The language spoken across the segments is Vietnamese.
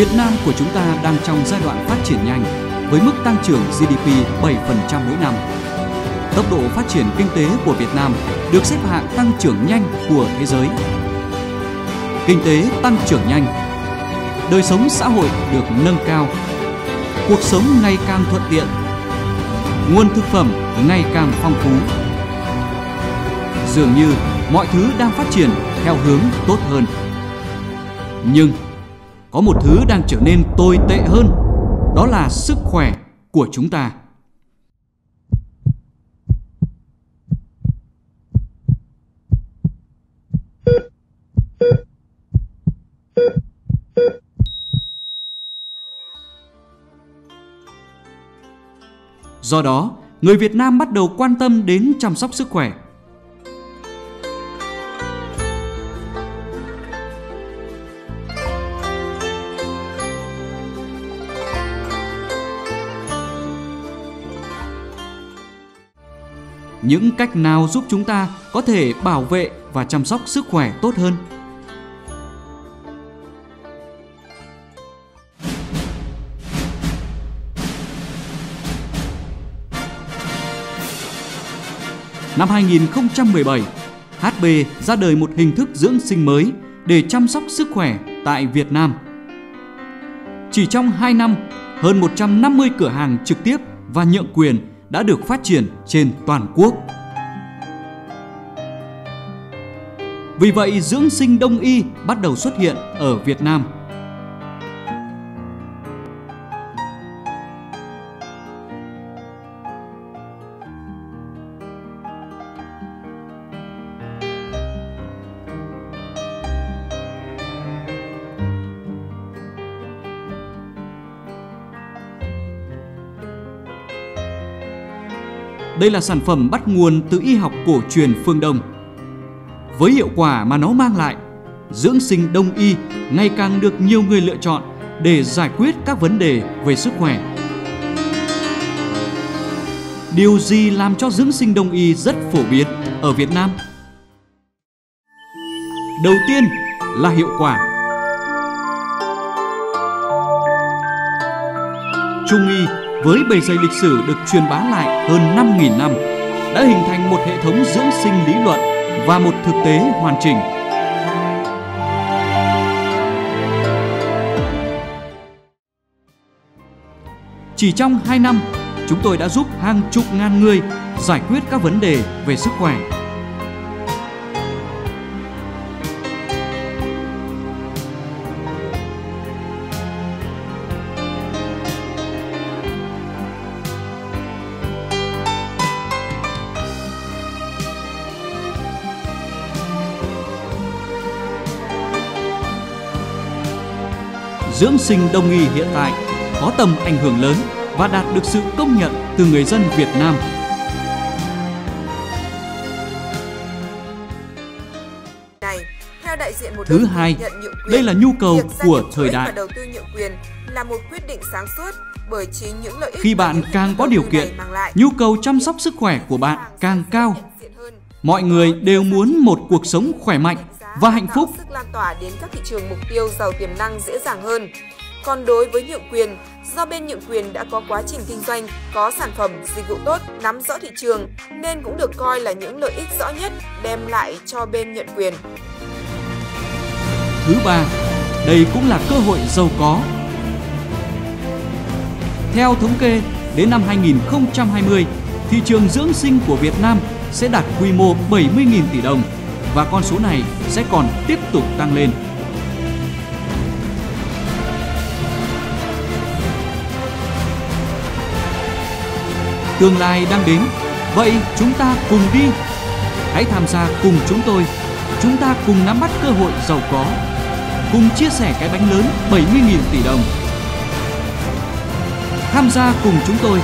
Việt Nam của chúng ta đang trong giai đoạn phát triển nhanh với mức tăng trưởng GDP 7% mỗi năm. Tốc độ phát triển kinh tế của Việt Nam được xếp hạng tăng trưởng nhanh của thế giới. Kinh tế tăng trưởng nhanh, đời sống xã hội được nâng cao, cuộc sống ngày càng thuận tiện, nguồn thực phẩm ngày càng phong phú. Dường như mọi thứ đang phát triển theo hướng tốt hơn. Nhưng có một thứ đang trở nên tồi tệ hơn, đó là sức khỏe của chúng ta. Do đó, người Việt Nam bắt đầu quan tâm đến chăm sóc sức khỏe. Những cách nào giúp chúng ta có thể bảo vệ và chăm sóc sức khỏe tốt hơn? Năm 2017, HB ra đời một hình thức dưỡng sinh mới để chăm sóc sức khỏe tại Việt Nam. Chỉ trong 2 năm, hơn 150 cửa hàng trực tiếp và nhượng quyền đã được phát triển trên toàn quốc. Vì vậy, dưỡng sinh đông y bắt đầu xuất hiện ở Việt Nam – Đây là sản phẩm bắt nguồn từ y học cổ truyền phương Đông. Với hiệu quả mà nó mang lại, dưỡng sinh đông y ngày càng được nhiều người lựa chọn để giải quyết các vấn đề về sức khỏe. Điều gì làm cho dưỡng sinh đông y rất phổ biến ở Việt Nam? Đầu tiên là hiệu quả. Trung y với bề dày lịch sử được truyền bá lại hơn 5.000 năm, đã hình thành một hệ thống dưỡng sinh lý luận và một thực tế hoàn chỉnh. Chỉ trong 2 năm, chúng tôi đã giúp hàng chục ngàn người giải quyết các vấn đề về sức khỏe dưỡng sinh đông y hiện tại có tầm ảnh hưởng lớn và đạt được sự công nhận từ người dân Việt Nam. Thứ hai, đây là nhu cầu của thời đại. Đầu tư nhượng quyền là một quyết định sáng suốt bởi chính những lợi ích Khi bạn càng có điều kiện, nhu cầu chăm sóc sức khỏe của bạn càng cao. Mọi người đều muốn một cuộc sống khỏe mạnh và hạnh phúc. Sức lan tỏa đến các thị trường mục tiêu giàu tiềm năng dễ dàng hơn. Còn đối với nhượng quyền, do bên nhượng quyền đã có quá trình kinh doanh, có sản phẩm, dịch vụ tốt, nắm rõ thị trường nên cũng được coi là những lợi ích rõ nhất đem lại cho bên nhận quyền. Thứ ba, đây cũng là cơ hội giàu có. Theo thống kê, đến năm 2020, thị trường dưỡng sinh của Việt Nam sẽ đạt quy mô 70.000 tỷ đồng và con số này sẽ còn tiếp tục tăng lên. Tương lai đang đến, vậy chúng ta cùng đi. Hãy tham gia cùng chúng tôi. Chúng ta cùng nắm bắt cơ hội giàu có. Cùng chia sẻ cái bánh lớn 70.000 tỷ đồng. Tham gia cùng chúng tôi,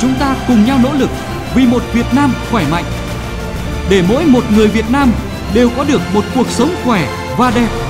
chúng ta cùng nhau nỗ lực vì một Việt Nam khỏe mạnh. Để mỗi một người Việt Nam đều có được một cuộc sống khỏe và đẹp.